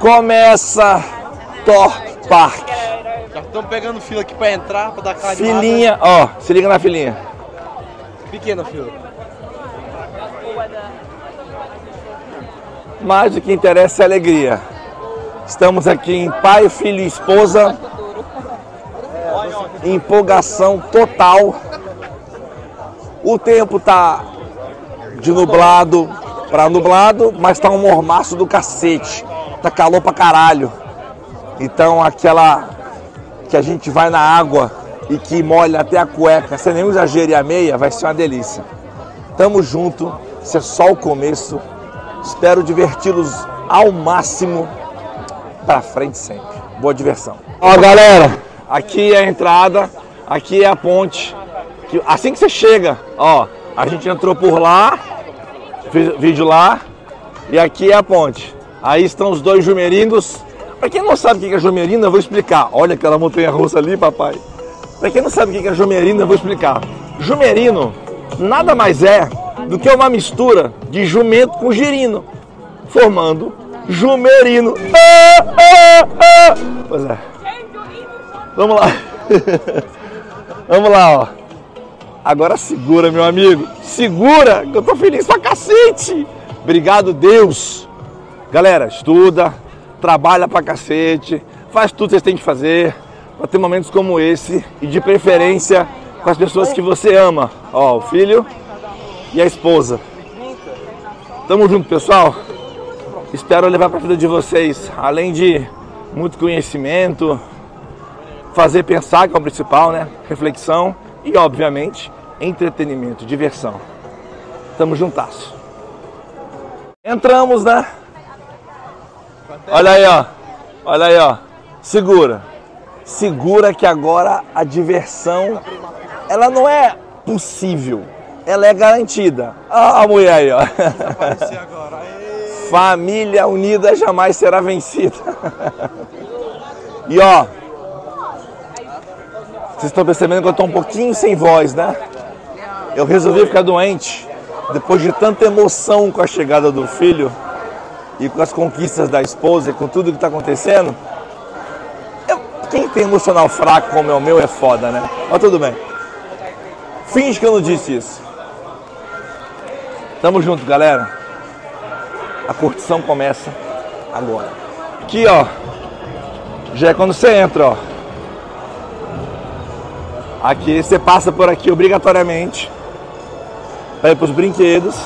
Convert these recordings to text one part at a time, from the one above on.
Começa Thor Park. Já estão pegando fila aqui pra entrar, pra dar cara de Filinha, ó, se liga na filinha. Pequena fila. Mas o que interessa é a alegria. Estamos aqui em pai, filho e esposa. Empolgação total. O tempo tá de nublado para nublado, mas tá um mormaço do cacete. Tá calor pra caralho. Então aquela que a gente vai na água e que molha até a cueca, sem nenhum exagero e a meia, vai ser uma delícia. Tamo junto, isso é só o começo. Espero diverti-los ao máximo. Pra frente sempre. Boa diversão. Ó, galera, aqui é a entrada, aqui é a ponte. Assim que você chega, ó, a gente entrou por lá, vídeo lá, e aqui é a ponte. Aí estão os dois jumerindos. Pra quem não sabe o que é jumerina, eu vou explicar. Olha aquela montanha russa ali, papai. Pra quem não sabe o que é jumerina, eu vou explicar. Jumerino nada mais é do que uma mistura de jumento com girino, formando jumerino. Ah, ah, ah. Pois é. Vamos lá. Vamos lá, ó. Agora segura, meu amigo. Segura, que eu tô feliz pra cacete. Obrigado, Deus. Galera, estuda, trabalha pra cacete, faz tudo que vocês têm que fazer para ter momentos como esse e de preferência com as pessoas que você ama. Ó, o filho e a esposa. Tamo junto, pessoal. Espero levar para vida de vocês, além de muito conhecimento, fazer pensar, que é o principal, né? Reflexão e, obviamente, entretenimento, diversão. Tamo juntasso. Entramos, né? Olha aí, ó. Olha aí, ó. Segura. Segura que agora a diversão ela não é possível, ela é garantida. Ah, a mulher aí, ó. Família unida jamais será vencida. E ó, vocês estão percebendo que eu estou um pouquinho sem voz, né? Eu resolvi ficar doente depois de tanta emoção com a chegada do filho e com as conquistas da esposa e com tudo que está acontecendo. Eu- quem tem emocional fraco como é o meu é foda, né? Mas tudo bem. Finge que eu não disse isso. Tamo junto, galera. A curtição começa agora. Aqui, ó. Já é quando você entra, ó. Aqui você passa por aqui obrigatoriamente para ir para os brinquedos.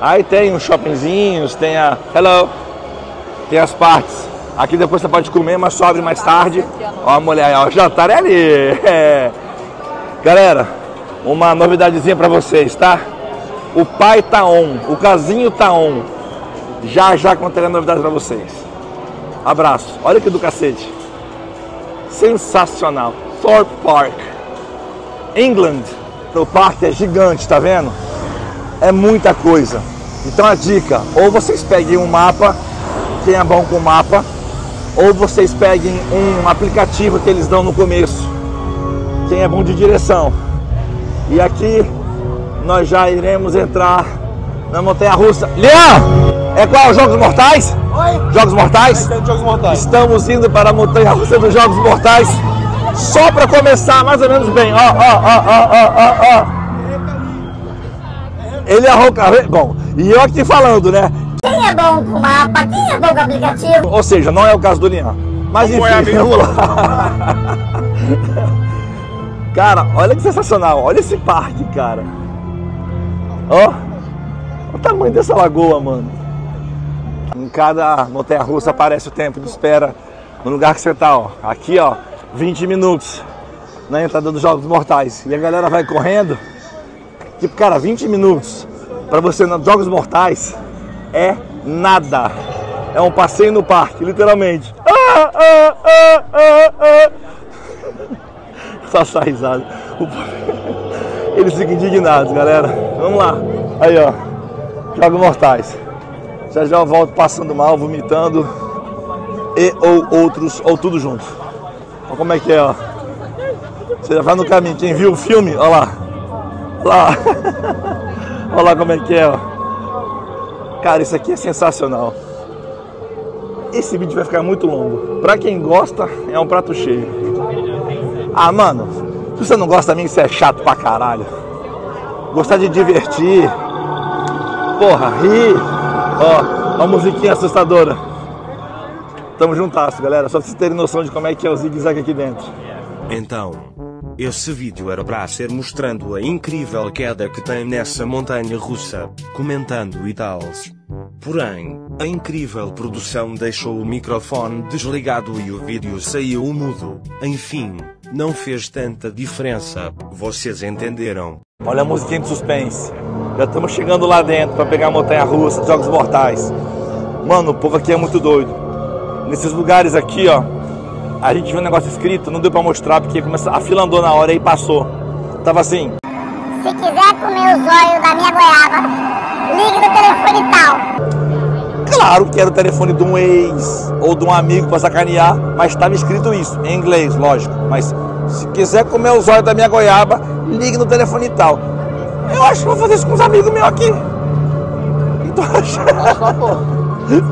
Aí tem os shoppingzinhos, tem a hello, tem as partes. Aqui depois você pode comer, mas só abre mais tarde. Ó a mulher, ó, o jantar é ali. É. Galera, uma novidadezinha para vocês, tá? O pai tá on, o casinho tá on. Já já contarei a novidade para vocês. Abraço. Olha que do cacete. Sensacional. Thorpe Park. England. O parque é gigante, tá vendo? É muita coisa. Então a dica, ou vocês peguem um mapa, quem é bom com mapa, ou vocês peguem um aplicativo que eles dão no começo. Quem é bom de direção. E aqui nós já iremos entrar na montanha russa. Leão! É qual? Jogos Mortais? Oi? Jogos Mortais? Tem Jogos Mortais. Estamos indo para a montanha russa dos Jogos Mortais. Só para começar mais ou menos bem. Ó, ó, ó, ó, ó, ó, ó. Ele arrou o carro. Bom, e eu aqui falando, né? Quem é bom com mapa? Quem é bom com aplicativo? Ou seja, não é o caso do Leão. Mas Como é enfim, minha? vamos lá. Cara, olha que sensacional. Olha esse parque, cara. Ó. Olha o tamanho dessa lagoa, mano. Em cada montanha russa aparece o tempo de espera no lugar que você tá, ó. Aqui, ó, 20 minutos na entrada dos Jogos Mortais. E a galera vai correndo. Tipo, cara, 20 minutos para você nos Jogos Mortais é nada. É um passeio no parque, literalmente. Ah, ah, ah, ah, ah. Só essa risada. Eles ficam indignados, galera. Vamos lá. Aí, ó. Jogos Mortais. Já já eu volto passando mal, vomitando. E ou outros, ou tudo junto. Olha como é que é, ó. Você já vai no caminho. Quem viu o filme, olha lá. Lá. Olha lá como é que é, ó. Cara, isso aqui é sensacional. esse vídeo vai ficar muito longo. Pra quem gosta, é um prato cheio. Ah, mano, se você não gosta de mim, você é chato pra caralho. Gostar de divertir. Porra, rir. Ó, uma musiquinha assustadora. Tamo juntasso, galera. Só pra vocês terem noção de como é que é o zigue-zague aqui dentro. Então, esse vídeo era para ser mostrando a incrível queda que tem nessa montanha russa, comentando e tals. Porém, a incrível produção deixou o microfone desligado e o vídeo saiu mudo. Enfim, não fez tanta diferença, vocês entenderam. Olha a musiquinha de suspense. Já estamos chegando lá dentro para pegar a montanha russa, jogos mortais. Mano, o povo aqui é muito doido. Nesses lugares aqui, ó, a gente viu um negócio escrito, não deu para mostrar porque a fila andou na hora e passou. Tava assim, Se quiser comer os olhos da minha goiaba, ligue no telefone tal. claro que era o telefone de um ex ou de um amigo para sacanear, mas estava escrito isso, em inglês, lógico. Mas se quiser comer os olhos da minha goiaba, ligue no telefone e tal. Eu acho que vou fazer isso com uns amigos meus aqui. Então, acho...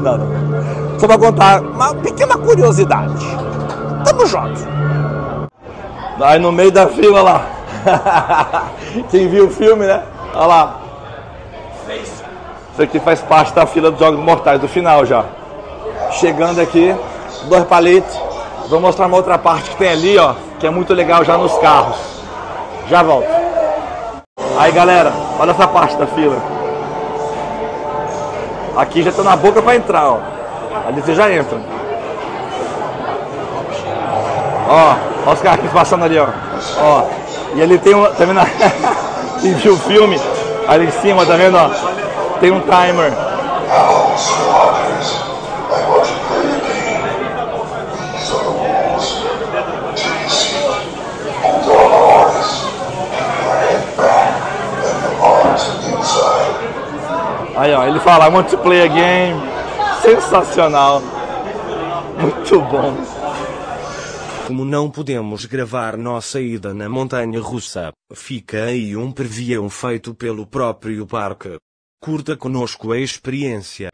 não, não. Só pra contar uma pequena curiosidade. Tamo junto. Aí no meio da fila lá. Quem viu o filme, né? Olha lá. Isso aqui faz parte da fila dos Jogos Mortais, do final já. Chegando aqui, dois palitos. Vou mostrar uma outra parte que tem ali, ó, que é muito legal já nos carros. Já volto. Aí galera, olha essa parte da fila. Aqui já tô na boca para entrar, ó. Ali você já entra. Ó, ó os carros passando ali, ó. Ó. E ali tem um. Tá vendo? Quem o filme? Ali em cima, tá vendo, ó? Tem um timer. Aí, ó, ele fala, I want to play a game. Sensacional. Muito bom. Como não podemos gravar nossa ida na montanha russa, fica aí um preview feito pelo próprio parque. Curta conosco a experiência.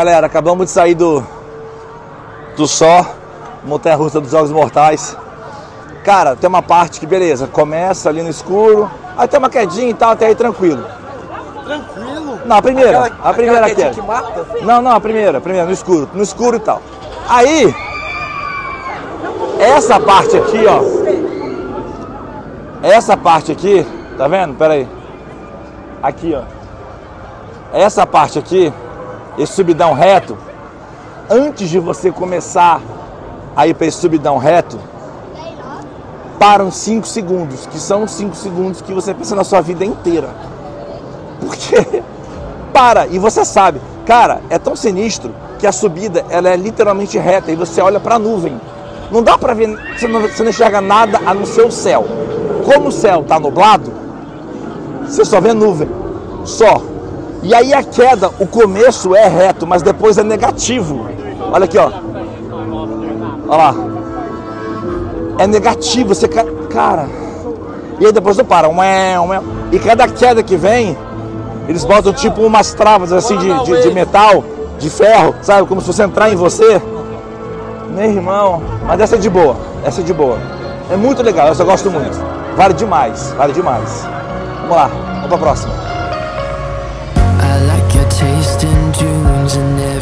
Galera, acabamos de sair do do só, montanha russa dos Jogos Mortais. Cara, tem uma parte que beleza, começa ali no escuro, aí tem uma quedinha e tal, até aí tranquilo. Tranquilo. Não, a primeira, Aquela- a primeira queda. que mata? Não, não, a primeira, a primeira, no escuro, no escuro e tal. Aí, essa parte aqui, ó. Essa parte aqui, tá vendo? Pera aí. Aqui, ó. Essa parte aqui, esse subidão reto, antes de você começar a ir para esse subidão reto, param 5 segundos, que são 5 segundos que você pensa na sua vida inteira. Porque para, e você sabe, cara, é tão sinistro que a subida ela é literalmente reta e você olha para a nuvem. Não dá para ver, você não, você não enxerga nada a não ser o céu. Como o céu está nublado, você só vê nuvem, só. E aí a queda, o começo é reto, mas depois é negativo. Olha aqui, ó. Olha lá. É negativo, você ca- cara. E aí depois não para. Ué, ué. E cada queda que vem, eles botam tipo umas travas assim de, de, de metal, de ferro, sabe? Como se fosse entrar em você. Meu irmão, mas essa é de boa. Essa é de boa. É muito legal, essa eu gosto muito. Vale demais, vale demais. Vamos lá, vamos pra próxima. And everything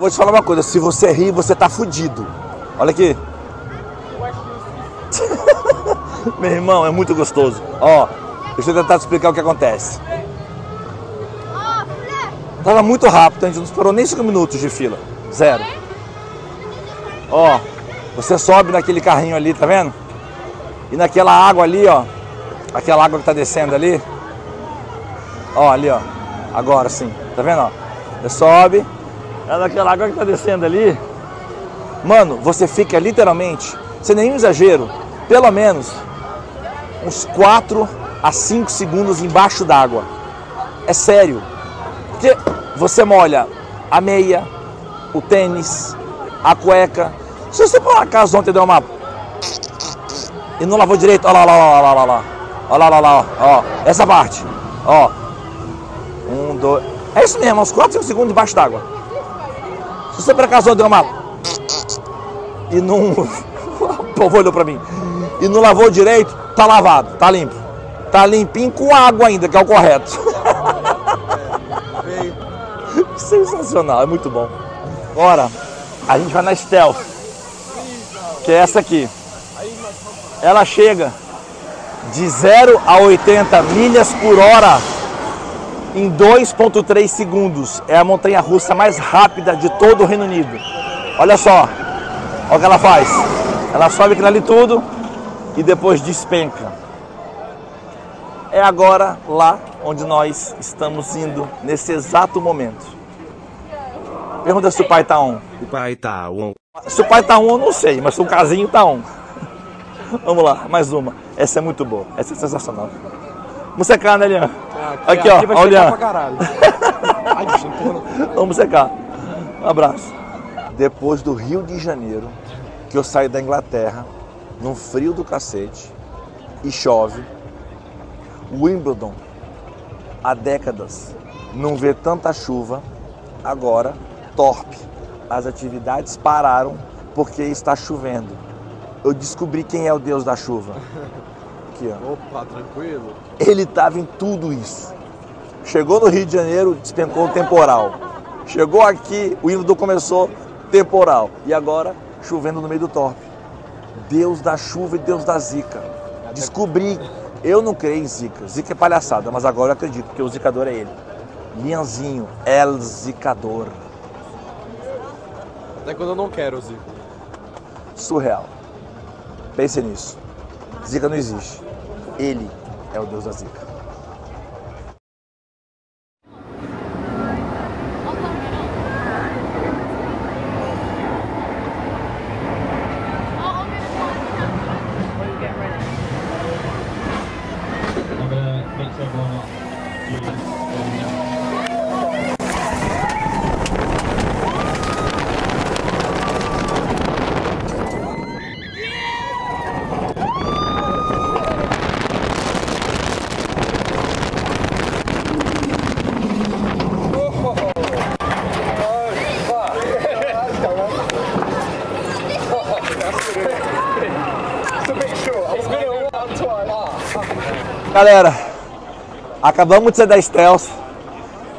Vou te falar uma coisa, se você rir, você tá fudido. Olha aqui. Meu irmão, é muito gostoso. Ó, deixa eu tentar te explicar o que acontece. Tava muito rápido, a gente não esperou nem 5 minutos de fila. Zero. Ó, você sobe naquele carrinho ali, tá vendo? E naquela água ali, ó. Aquela água que tá descendo ali. Ó, ali, ó. Agora sim. Tá vendo, ó? Você sobe. É água que tá descendo ali. Mano, você fica literalmente, sem nenhum exagero, pelo menos uns 4 a 5 segundos embaixo d'água. É sério. Porque você molha a meia, o tênis, a cueca. Se você por acaso ontem deu uma. E não lavou direito, olha lá, olha lá, olha lá, olha lá. Olha lá, ó. Essa parte. Ó. Um, dois. É isso mesmo, uns 4, 5 segundos embaixo d'água. Você por acaso deu uma. E não. o povo olhou pra mim. E não lavou direito, tá lavado, tá limpo. Tá limpinho com água ainda, que é o correto. Sensacional, é muito bom. Agora, a gente vai na Stealth, que é essa aqui. Ela chega de 0 a 80 milhas por hora em 2,3 segundos. É a montanha russa mais rápida de todo o Reino Unido. Olha só, olha o que ela faz. Ela sobe aquilo ali tudo e depois despenca. É agora lá onde nós estamos indo nesse exato momento. Pergunta se o pai tá on. O pai tá on. Se o pai tá on, eu não sei, mas se o casinho tá on. Vamos lá, mais uma. Essa é muito boa, essa é sensacional. Vamos secar, né, Lian? Aqui, ó, Aqui vai ó, chegar Lian. pra caralho. Ai, bicho, não tô- Vamos secar. Um abraço. Depois do Rio de Janeiro, que eu saí da Inglaterra, num frio do cacete, e chove, Wimbledon, há décadas, não vê tanta chuva, agora, torpe. As atividades pararam porque está chovendo. Eu descobri quem é o Deus da chuva. Aqui, ó. Opa, tranquilo. Ele estava em tudo isso. Chegou no Rio de Janeiro, despencou o temporal. Chegou aqui, o Wimbledon começou temporal. E agora, chovendo no meio do torpe. Deus da chuva e Deus da zica. Descobri, eu não creio em zica. Zica é palhaçada, mas agora eu acredito, porque o zicador é ele. Lianzinho, El Zicador. Até quando eu não quero, Zico. Surreal. Pense nisso. Zica não existe. Ele é o Deus da zica. Galera, acabamos de sair da Stealth.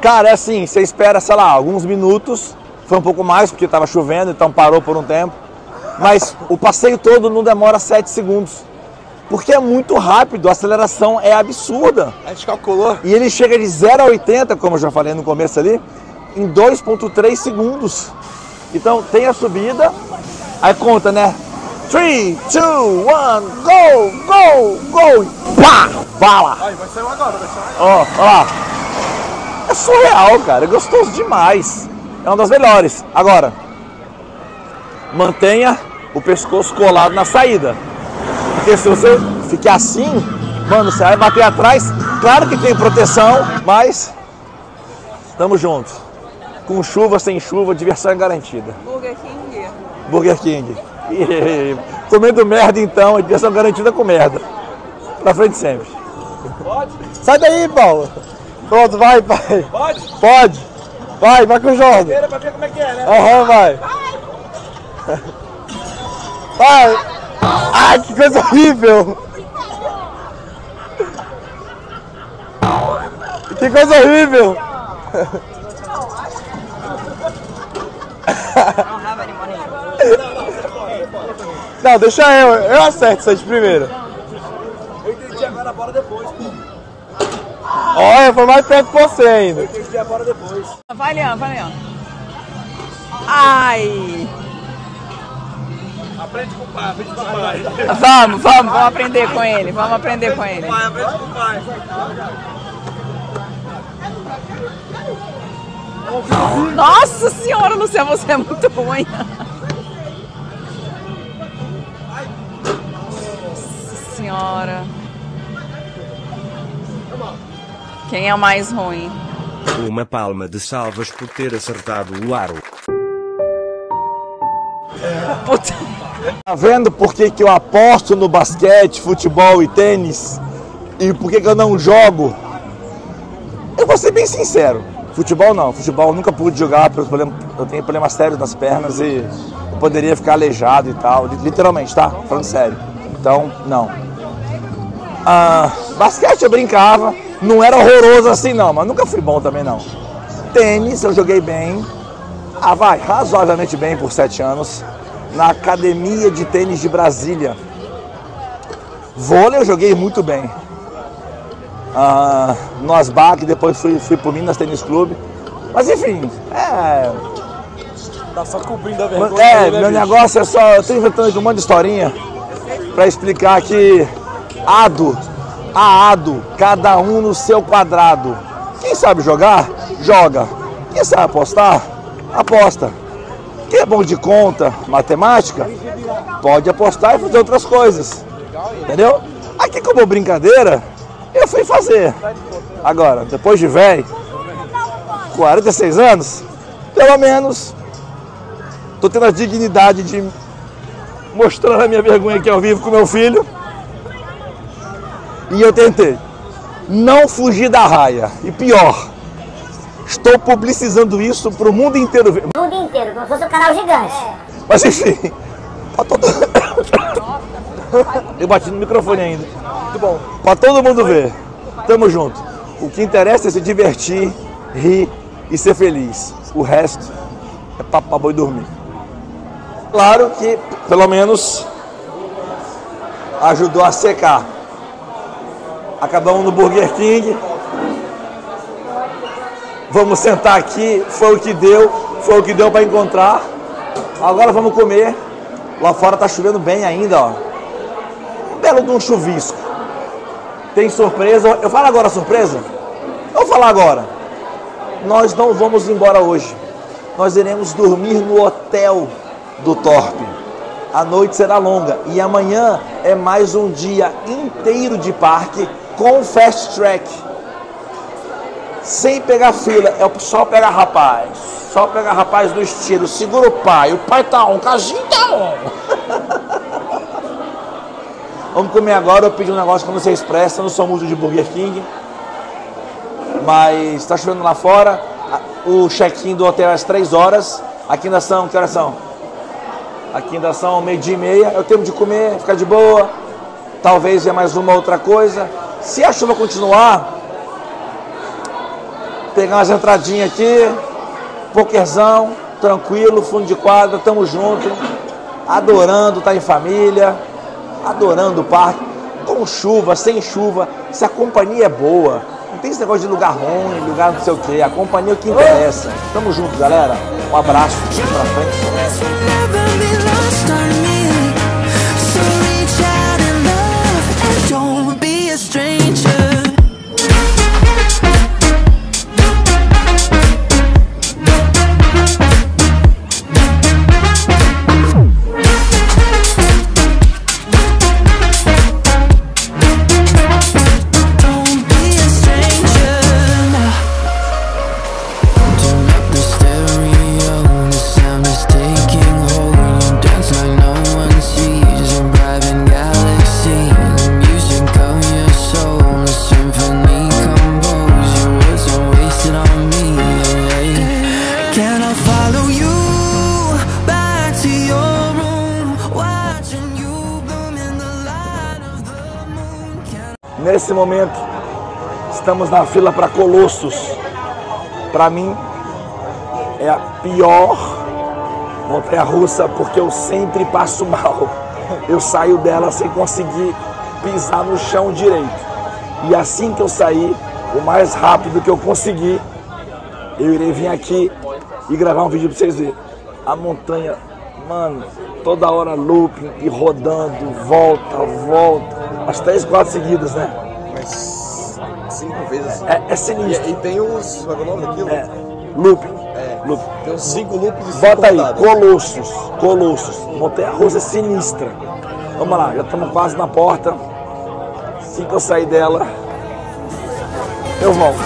Cara, é assim, você espera, sei lá, alguns minutos, foi um pouco mais porque estava chovendo, então parou por um tempo. Mas o passeio todo não demora 7 segundos. Porque é muito rápido, a aceleração é absurda. A gente calculou. E ele chega de 0 a 80, como eu já falei no começo ali, em 2.3 segundos. Então tem a subida, aí conta, né? 3, 2, 1, go, go, go! Pá! Bala! Ai, vai sair um agora, vai sair um Ó, ó lá. É surreal, cara. É gostoso demais. É uma das melhores. Agora, mantenha o pescoço colado na saída. Porque se você ficar assim, mano, você vai bater atrás. Claro que tem proteção, mas tamo junto. Com chuva, sem chuva, diversão é garantida. Burger King. Burger King. Comendo merda então, é diversão garantida com merda. Pra frente sempre. Sai daí, Paulo. Pronto, vai, pai. Pode? Pode. Vai, vai com o Jordan. pra ver como é que é, né? Aham, vai. Vai. Ai, que coisa horrível. Que coisa horrível. Não, deixa eu. Eu acerto isso aí de primeira. A bola depois, pô. Olha, foi mais perto que você ainda. Eu entendi a bola depois. Vai, Leão, vai, Leão. Ai! Aprende com o pai, aprende com o pai. Vamos, vamos, vamos aprender com ele, vamos aprender com ele. aprende com o pai. Nossa senhora, Luciano, você é muito ruim. Nossa senhora. Quem é o mais ruim? Uma palma de salvas por ter acertado o aro. Puta. Tá vendo por que, que eu aposto no basquete, futebol e tênis? E por que, que eu não jogo? Eu vou ser bem sincero. Futebol não, futebol eu nunca pude jogar, porque eu tenho problemas sérios nas pernas e eu poderia ficar aleijado e tal. li- Literalmente, tá? Falando sério. Então, não. Ah, basquete eu brincava, não era horroroso assim não, mas nunca fui bom também não. Tênis eu joguei bem, ah vai, razoavelmente bem por sete anos, na Academia de Tênis de Brasília. Vôlei eu joguei muito bem. Ah, no Asbac, depois fui, fui pro Minas Tênis Clube. Mas enfim, é, Tá só cobrindo a vergonha. é, né, meu negócio é só. Eu tô inventando aqui um monte de historinha pra explicar que ado, a ado, cada um no seu quadrado. Quem sabe jogar, joga. Quem sabe apostar, aposta. Quem é bom de conta, matemática, pode apostar e fazer outras coisas. Entendeu? Aqui como brincadeira, eu fui fazer. Agora, depois de velho, 46 anos, pelo menos Tô tendo a dignidade de mostrar a minha vergonha aqui ao vivo com meu filho. E eu tentei. Não fugir da raia. E pior, estou publicizando isso para o mundo inteiro ver. O mundo inteiro, como se fosse um canal gigante. Mas enfim, pra todo... Eu bati no microfone ainda. Muito bom. Pra todo mundo ver. Tamo junto. O que interessa é se divertir, rir e ser feliz. O resto é papo pra boi dormir. Claro que, pelo menos, ajudou a secar. Acabamos no Burger King. Vamos sentar aqui, foi o que deu, foi o que deu para encontrar. Agora vamos comer. Lá fora tá chovendo bem ainda, ó. Um belo de um chuvisco. Tem surpresa. Eu falo agora surpresa? Eu vou falar agora. Nós não vamos embora hoje. Nós iremos dormir no hotel do Torpe. A noite será longa e amanhã é mais um dia inteiro de parque com fast track. Sem pegar fila, é só pegar rapaz. Só pegar rapaz do estilo. Segura o pai. O pai tá on, o casinho tá on. Vamos comer agora. Eu pedi um negócio que não sei expressa. Eu não sou muito de Burger King. Mas tá chovendo lá fora. O check-in do hotel é às 3 horas. Aqui ainda são, que horas são? Aqui ainda são meio-dia e meia. É o tempo de comer, ficar de boa. Talvez é mais uma outra coisa. Se a chuva continuar, Pegar umas entradinhas aqui, pokerzão, tranquilo, fundo de quadra, tamo junto. Adorando estar em família, adorando o parque, com chuva, sem chuva, se a companhia é boa. Não tem esse negócio de lugar ruim, lugar não sei o quê. A companhia é o que interessa. Tamo junto, galera. Um abraço. Pra frente. Nesse momento, estamos na fila para Colossos. Para mim, é a pior montanha russa porque eu sempre passo mal. Eu saio dela sem conseguir pisar no chão direito. E assim que eu sair, o mais rápido que eu conseguir, eu irei vir aqui e gravar um vídeo para vocês verem. A montanha, mano, toda hora looping e rodando, volta, volta. As três, quatro seguidas, né? Mas cinco vezes. É, é sinistro. E, e tem uns. Qual é o nome daquilo? É, looping. É. looping. Tem uns cinco loops e cinco Bota aí, rodadas. Colossos, Colossos. Montanha russa sinistra. Vamos lá, já estamos quase na porta. Assim que eu sair dela, eu volto.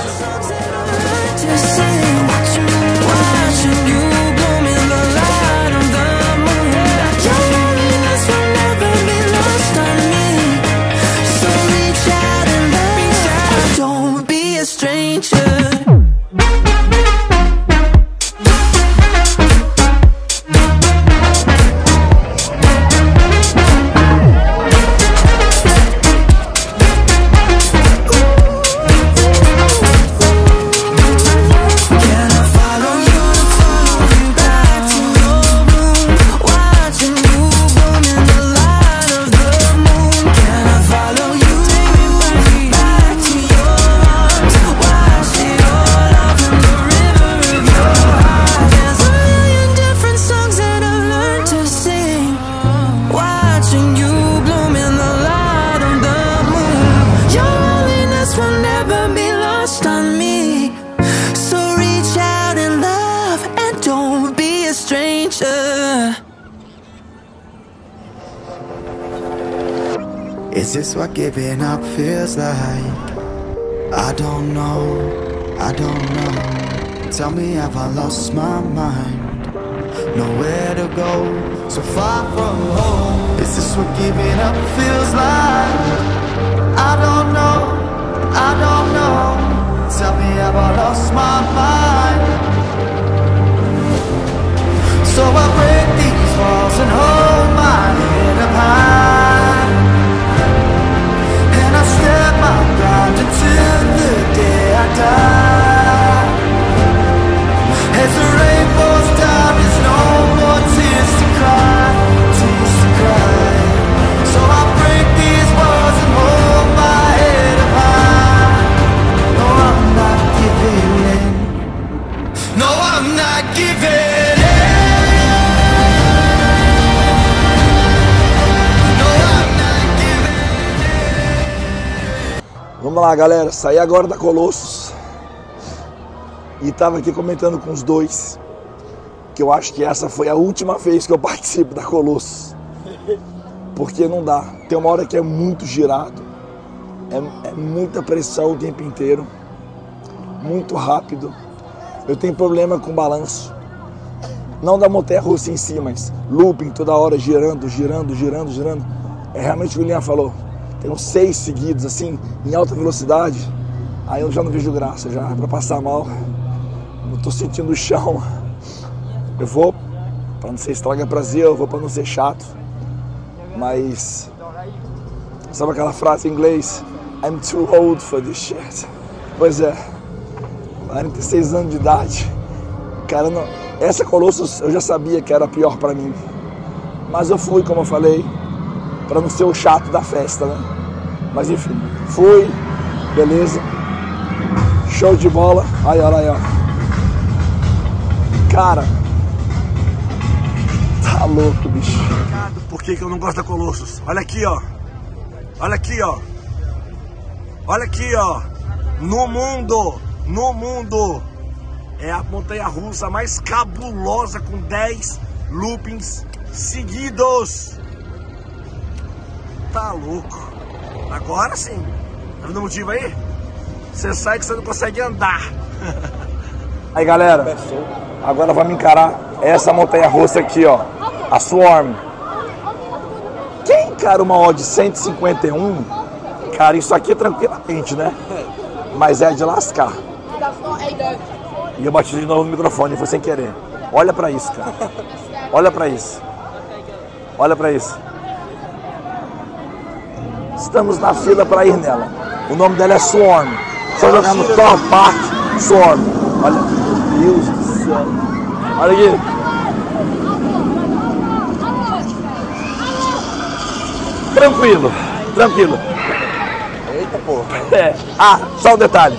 Giving up feels like? I don't know, I don't know. Tell me, have I lost my mind? Nowhere to go, so far from home. Is this what giving up feels like? I don't know, I don't know. Tell me, have I lost my mind? So I break these walls and hold my head up high. Vamos lá, galera. Saí agora da Colossos. E tava aqui comentando com os dois que eu acho que essa foi a última vez que eu participo da Colossos. Porque não dá. Tem uma hora que é muito girado. É, é muita pressão o tempo inteiro. Muito rápido. Eu tenho problema com balanço. Não da montanha russa em si, mas looping toda hora, girando, girando, girando, girando. É realmente o que o William falou. Tem uns seis seguidos, assim, em alta velocidade. Aí eu já não vejo graça, já, pra passar mal. Não tô sentindo o chão. Eu vou pra não ser estraga prazer, eu vou pra não ser chato. Mas. Sabe aquela frase em inglês? I'm too old for this shit. Pois é. 46 anos de idade. Cara, não, essa Colossus eu já sabia que era pior pra mim. Mas eu fui, como eu falei, pra não ser o chato da festa, né? Mas enfim, fui, beleza. Show de bola. Aí, olha aí, ó. Cara, tá louco, bicho. Por que, que eu não gosto da Colossus? Olha aqui, ó. Olha aqui, ó. Olha aqui, ó. No mundo, no mundo, é a montanha russa mais cabulosa com 10 loopings seguidos. Tá louco. Agora sim. Tá vendo o motivo aí? Você sai que você não consegue andar. Aí galera, agora vamos encarar essa montanha russa aqui, ó. A Swarm. Quem encara uma odd 151, cara, isso aqui é tranquilamente, né? Mas é de lascar. E eu bati de novo no microfone, foi sem querer. Olha pra isso, cara. Olha pra isso. Olha pra isso. Estamos na fila para ir nela. O nome dela é Swarm. Só jogar no Thor Park Swarm. Olha, Deus do céu. Olha aqui. Tranquilo, tranquilo. Eita porra. É. Ah, só um detalhe.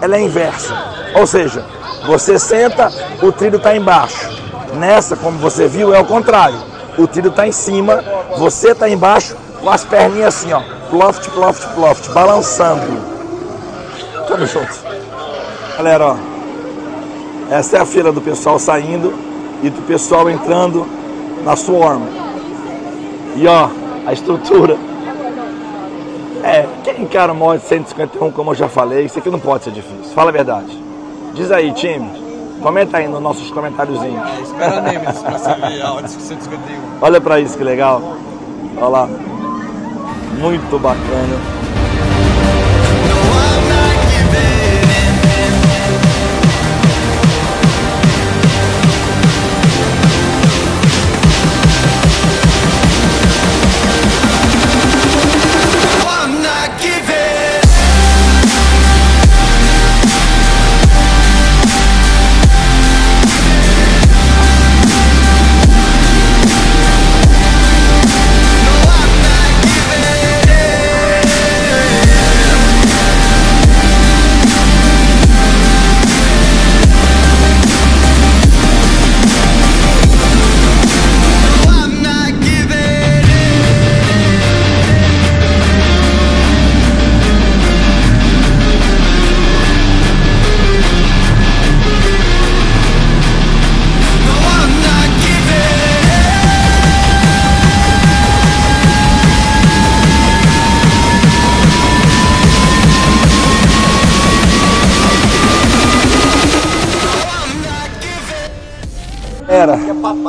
Ela é inversa. Ou seja, você senta, o trilho está embaixo. Nessa, como você viu, é o contrário. O trilho está em cima, você está embaixo, com as perninhas assim, ó. Ploft, ploft, ploft, balançando. Tamo junto. Galera, ó. Essa é a fila do pessoal saindo e do pessoal entrando na Swarm. E ó, a estrutura. É, quem encara o mod 151, como eu já falei, isso aqui não pode ser difícil. Fala a verdade. Diz aí, time. Comenta aí nos nossos comentáriozinhos. Espera Nemesis pra você ver a Odyssey 151. Olha pra isso que legal. Olha lá. Muito bacana.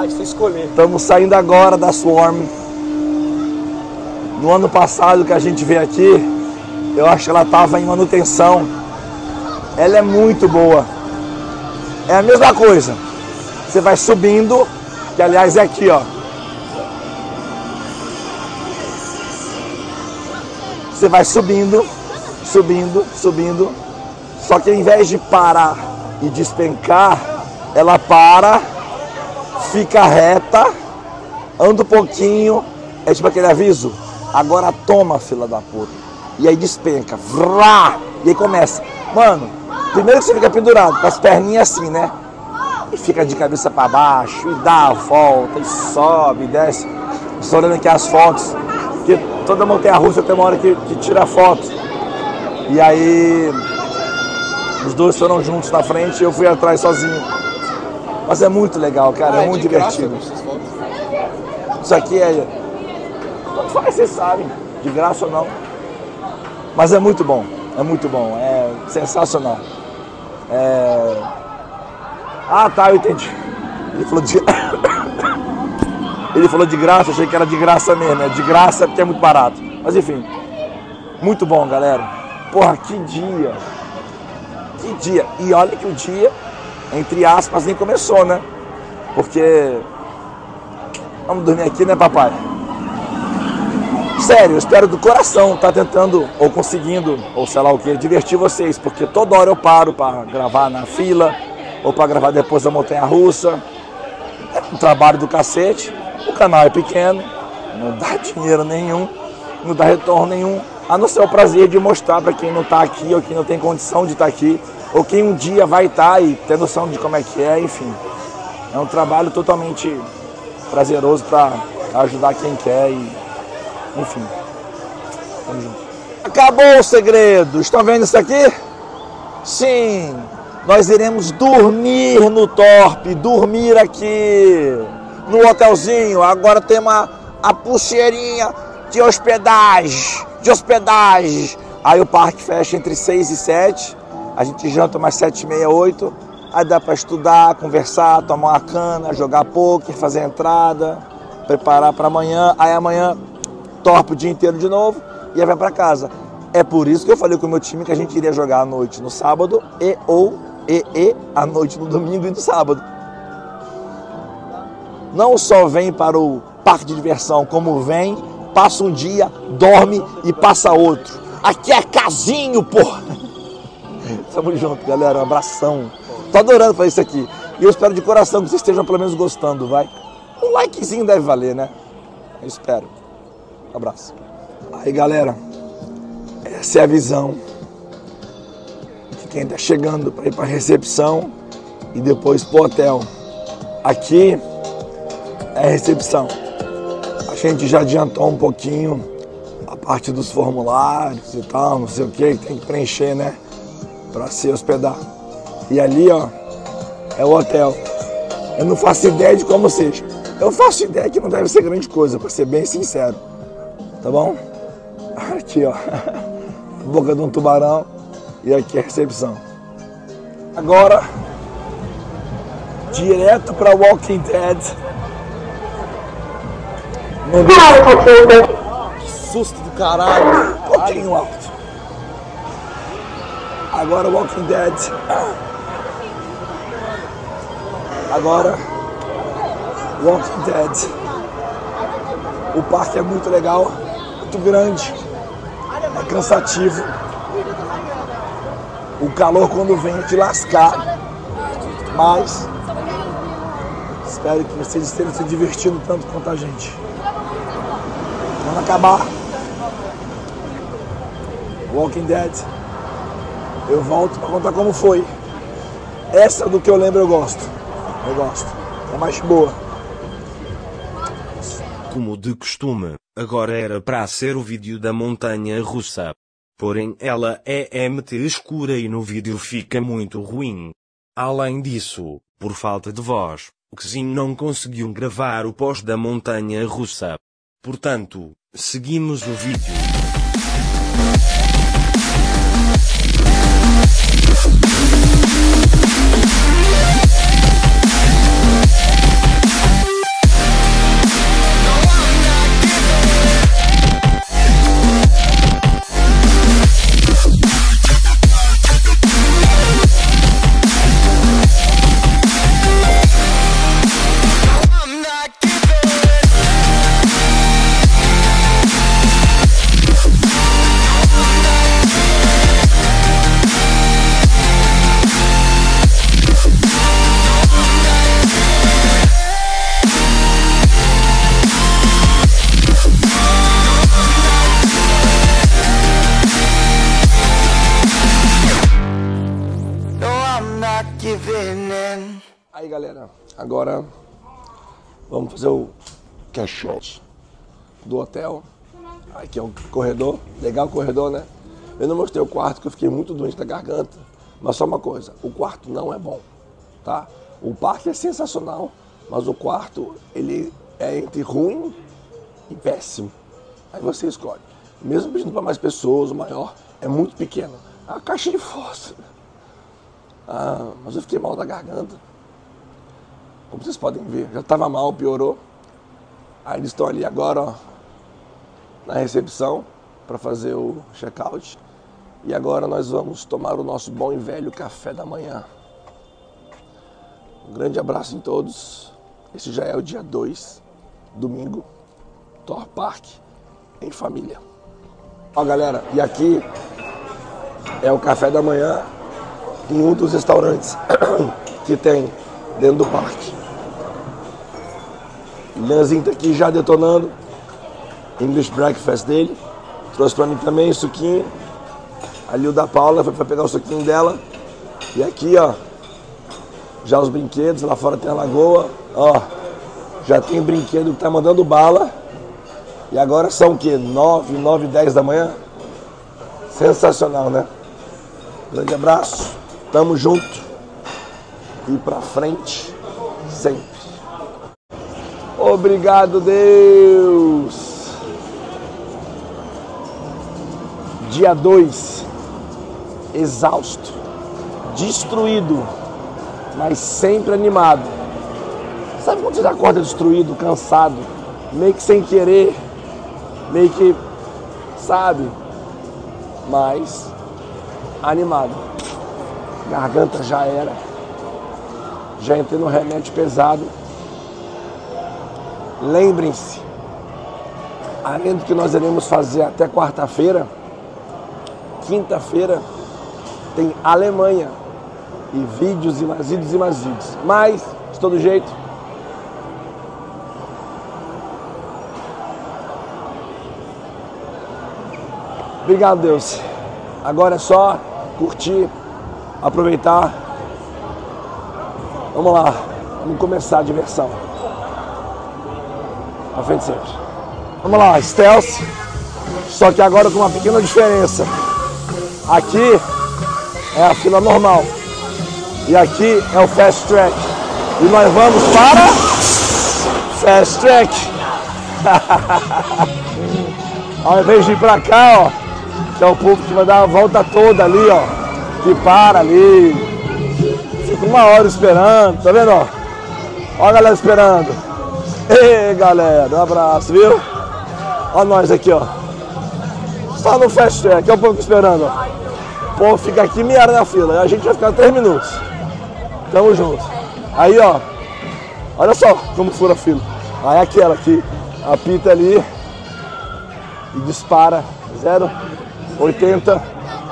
Você escolher. Estamos saindo agora da Swarm. No ano passado que a gente veio aqui, eu acho que ela estava em manutenção. Ela é muito boa. É a mesma coisa. Você vai subindo, que aliás é aqui, ó. Você vai subindo, subindo, subindo. Só que ao invés de parar e despencar, ela para fica reta, anda um pouquinho, é tipo aquele aviso, agora toma, fila da puta. E aí despenca, vrá, e aí começa. Mano, primeiro que você fica pendurado, com as perninhas assim, né? E fica de cabeça para baixo, e dá a volta, e sobe, e desce. Estou olhando aqui as fotos, porque toda montanha russa tem uma hora que, que tira foto. E aí, os dois foram juntos na frente e eu fui atrás sozinho. Mas é muito legal, cara, Ah, é muito de graça, divertido. fotos. Isso aqui é. Tanto faz, vocês sabem, de graça ou não. Mas é muito bom, é muito bom, é sensacional. É... Ah, tá, eu entendi. Ele falou de. Ele falou de graça, achei que era de graça mesmo. É de graça porque é muito barato. Mas enfim, muito bom, galera. Porra, que dia! Que dia! E olha que o dia, entre aspas, nem começou, né? Porque Vamos dormir aqui, né, papai? Sério, eu espero do coração estar tentando ou conseguindo, ou sei lá o que, divertir vocês, porque toda hora eu paro para gravar na fila ou para gravar depois da montanha russa. É um trabalho do cacete. O canal é pequeno, não dá dinheiro nenhum, não dá retorno nenhum, a não ser o prazer de mostrar para quem não está aqui ou quem não tem condição de estar aqui, ou quem um dia vai estar e ter noção de como é que é, enfim. É um trabalho totalmente prazeroso para ajudar quem quer e enfim. Tamo junto. Acabou o segredo. Estão vendo isso aqui? Sim. Nós iremos dormir no Torpe, dormir aqui no hotelzinho. Agora tem uma a pulseirinha de hospedagem, de hospedagem. Aí o parque fecha entre 6 e 7. A gente janta umas 7 e meia, 8. Aí dá para estudar, conversar, tomar uma cana, jogar poker, fazer entrada, preparar para amanhã. Aí amanhã torpe o dia inteiro de novo e aí vai para casa. É por isso que eu falei com o meu time que a gente iria jogar à noite no sábado e ou e, e à noite no domingo e no sábado. Não só vem para o parque de diversão, como vem, passa um dia, dorme e passa outro. Aqui é casinho, porra! Tamo junto, galera. Um abração. Tô adorando fazer isso aqui. E eu espero de coração que vocês estejam pelo menos gostando, vai? Um likezinho deve valer, né? Eu espero. Abraço. Aí, galera, essa é a visão de quem está chegando para ir para recepção e depois para o hotel. Aqui é a recepção. A gente já adiantou um pouquinho a parte dos formulários e tal, não sei o que tem que preencher, né? Para se hospedar. E ali, ó, é o hotel. Eu não faço ideia de como seja. Eu faço ideia que não deve ser grande coisa, para ser bem sincero. Tá bom? Aqui, ó. Boca de um tubarão. E aqui é a recepção. Agora, direto para Walking Dead. Não deu... Que susto do caralho. Um pouquinho alto. Agora Walking Dead. Agora Walking Dead. O parque é muito legal, muito grande, é cansativo. O calor quando vem é de lascar. Mas espero que vocês estejam se divertindo tanto quanto a gente. Quando acabar Walking Dead, eu volto para contar como foi. Essa do que eu lembro eu gosto. Eu gosto. É mais boa. Como de costume, agora era para ser o vídeo da montanha russa. Porém ela é MT escura e no vídeo fica muito ruim. Além disso, por falta de voz, o Xim não conseguiu gravar o pós da montanha russa. Portanto, seguimos o vídeo. Agora vamos fazer o cash out do hotel. Aqui é o corredor, legal o corredor, né? Eu não mostrei o quarto que eu fiquei muito doente da garganta. Mas só uma coisa, o quarto não é bom, tá? O parque é sensacional, mas o quarto ele é entre ruim e péssimo. Aí você escolhe. Mesmo pedindo para mais pessoas, o maior é muito pequeno. É uma caixa de fósforo. Ah, mas eu fiquei mal da garganta. Como vocês podem ver, já estava mal, piorou. Aí eles estão ali agora, ó, na recepção, para fazer o check-out. E agora nós vamos tomar o nosso bom e velho café da manhã. Um grande abraço em todos. Esse já é o dia 2, domingo, Thor Park. em família. Ó galera, e aqui é o café da manhã em um dos restaurantes que tem dentro do parque. Leanzinho tá aqui já detonando. English breakfast dele. Trouxe pra mim também suquinho. Ali o da Paula foi pra pegar o suquinho dela. E aqui, ó, já os brinquedos, lá fora tem a lagoa, ó, já tem brinquedo que tá mandando bala. E agora são o quê? 9, 9, 10 da manhã? Sensacional, né? Grande abraço, tamo junto e pra frente sempre. Obrigado, Deus! Dia 2, exausto, destruído, mas sempre animado. Sabe quando você acorda destruído, cansado, meio que sem querer, meio que, sabe, mas animado. Garganta já era. Já entrei no remédio pesado. Lembrem-se, além do que nós iremos fazer até quarta-feira, quinta-feira tem Alemanha e vídeos e mais vídeos e mais vídeos. Mas, de todo jeito, obrigado Deus. Agora é só curtir, aproveitar. Vamos lá, vamos começar a diversão. Pra frente sempre. Vamos lá, stealth. Só que agora com uma pequena diferença. Aqui é a fila normal. E aqui é o fast track. E nós vamos para fast track. Ao invés de ir pra cá, ó, que é o povo que vai dar a volta toda ali, ó, que para ali. Fica uma hora esperando, tá vendo, ó? Ó a galera esperando. Ei, galera, um abraço, viu? Ó nós aqui, ó. Só no fast track, ó o povo esperando, ó. O povo fica aqui meia hora na fila, a gente vai ficar três minutos. Tamo junto. Aí, ó. Olha só como fura a fila. Aí aquela aqui, apita ali e dispara 0,80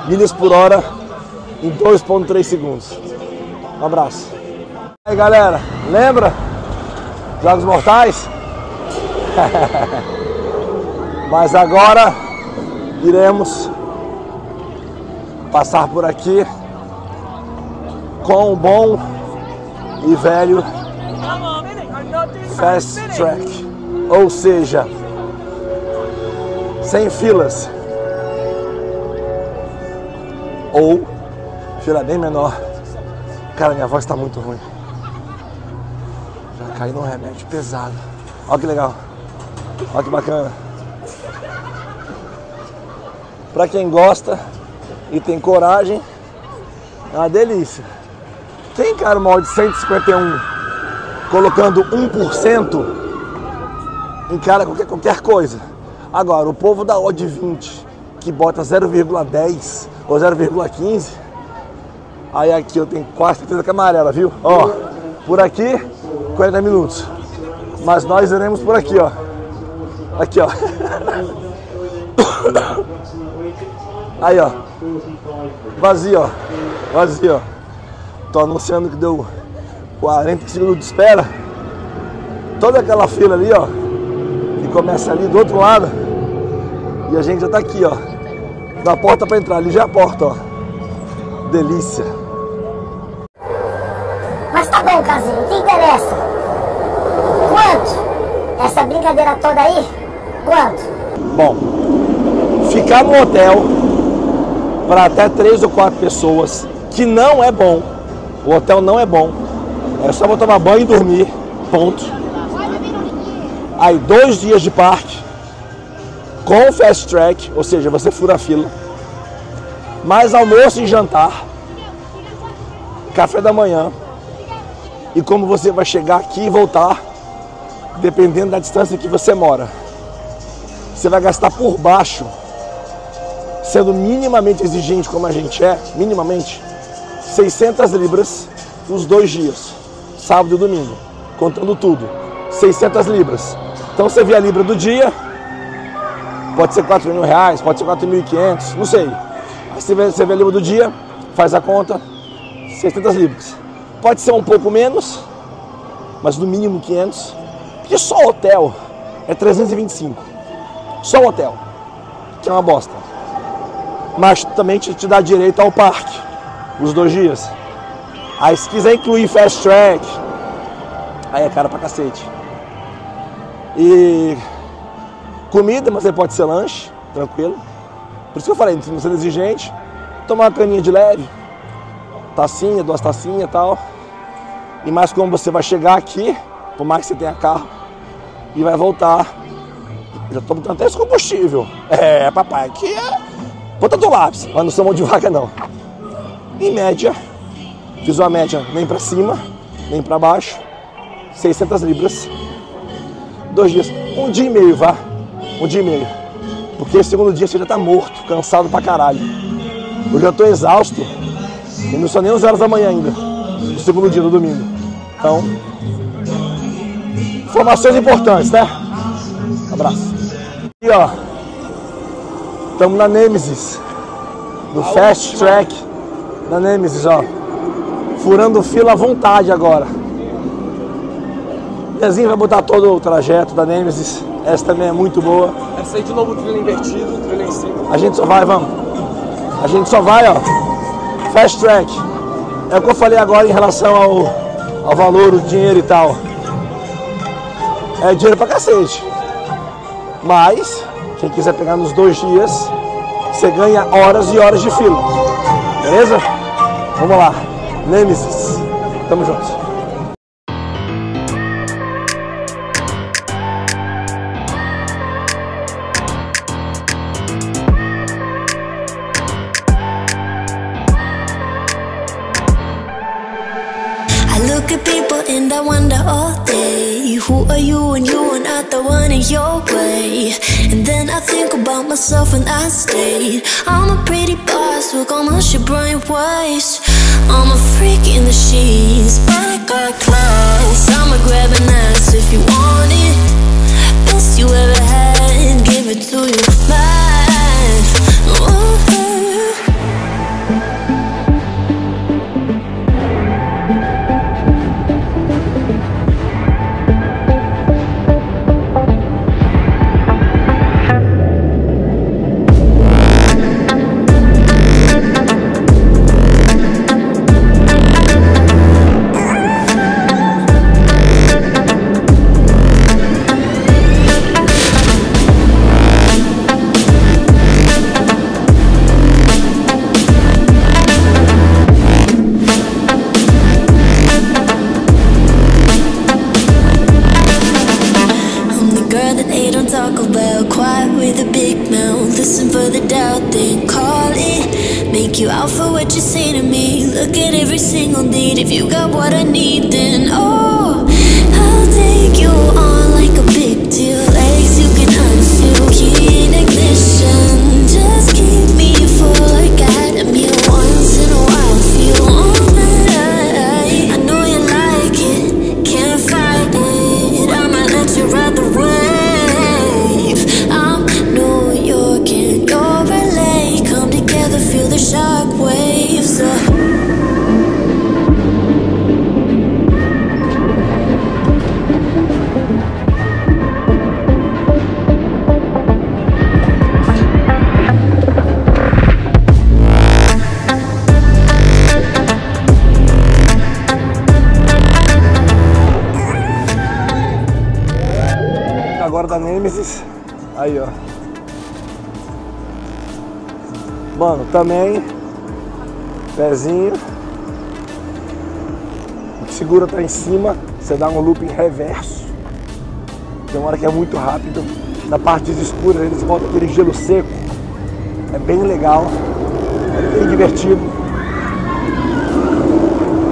milhas por hora em 2,3 segundos. Um abraço. Aí galera, lembra? Jogos Mortais? Mas agora iremos passar por aqui com o bom e velho Fast Track. Ou seja, sem filas. Ou fila bem menor. Cara, minha voz está muito ruim. Já caí num remédio pesado. Olha que legal. Olha que bacana. Para quem gosta e tem coragem, é uma delícia. Quem encara uma de 151 colocando 1%, encara qualquer, qualquer coisa. Agora, o povo da odd 20, que bota 0,10 ou 0,15, aí aqui eu tenho quase certeza que é amarela, viu? Ó, por aqui, 40 minutos. Mas nós iremos por aqui, ó. Aqui, ó. Aí, ó. Vazio, ó. Vazio, ó. Tô anunciando que deu 40 segundos de espera. Toda aquela fila ali, ó. Que começa ali do outro lado. E a gente já tá aqui, ó. Da porta para entrar. Ali já é a porta, ó. Delícia. Brincadeira toda aí? Quanto? Bom, ficar no hotel para até três ou quatro pessoas, que não é bom. O hotel não é bom. É só vou tomar banho e dormir. Ponto. Aí dois dias de parque com fast track, ou seja, você fura a fila. Mais almoço e jantar. Café da manhã. E como você vai chegar aqui e voltar, dependendo da distância que você mora. Você vai gastar por baixo, sendo minimamente exigente como a gente é, minimamente, 600 libras nos dois dias, sábado e domingo, contando tudo, 600 libras. Então você vê a libra do dia, Pode ser 4 mil reais, pode ser 4.500, não sei. Aí você vê, você vê a libra do dia, faz a conta, 600 libras. Pode ser um pouco menos, mas no mínimo 500. Porque só hotel é 325. Só hotel, que é uma bosta. Mas também te, te dá direito ao parque, os dois dias. Aí se quiser incluir fast track, aí é cara pra cacete. E comida, mas aí pode ser lanche, tranquilo. Por isso que eu falei, não sendo exigente, tomar uma caninha de leve, tacinha, duas tacinhas e tal. E mais como você vai chegar aqui, por mais que você tenha carro, e vai voltar. Já tô botando até esse combustível. É, papai, aqui é ponta do lápis, mas não sou mão de vaca não. Em média, fiz uma média nem pra cima, nem pra baixo, 600 libras. Dois dias, um dia e meio, vá. Um dia e meio. Porque esse segundo dia você já tá morto, cansado pra caralho. Eu já tô exausto. E não são nem 11 horas da manhã ainda. No segundo dia do domingo. Então. Informações importantes, né? Abraço. E ó. Estamos na Nemesis. Do Fast Track. Na Nemesis, ó. Furando fila à vontade agora. Lezinho vai botar todo o trajeto da Nemesis. Essa também é muito boa. Essa aí de novo, trilha invertido, trilha em cima. A gente só vai, vamos. A gente só vai, ó. Fast track. É o que eu falei agora em relação ao, ao valor, o dinheiro e tal. É dinheiro pra cacete. Mas, quem quiser pegar nos dois dias, você ganha horas e horas de fila. Beleza? Vamos lá. Nemesis. Tamo junto. Boss with almost your brain waste I'm a freak in the sheets, but I got class. I'ma grab an ass if you want it. Best you ever had, give it to you mad Ooh. Mano, também. Pezinho. Segura tá em cima. Você dá um loop em reverso. Tem uma hora que é muito rápido. Na parte escura eles botam aquele gelo seco. É bem legal. É bem divertido.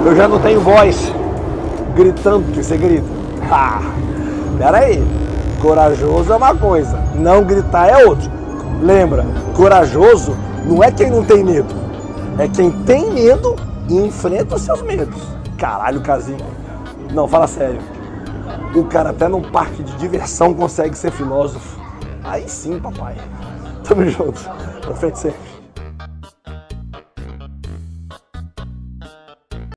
Eu já não tenho voz gritando que você grita. Ah, pera aí. Corajoso é uma coisa, não gritar é outra. Lembra, corajoso não é quem não tem medo, é quem tem medo e enfrenta os seus medos. Caralho, casinho. Não, fala sério. O cara até num parque de diversão consegue ser filósofo. Aí sim, papai. Tamo junto. Pra frente sempre.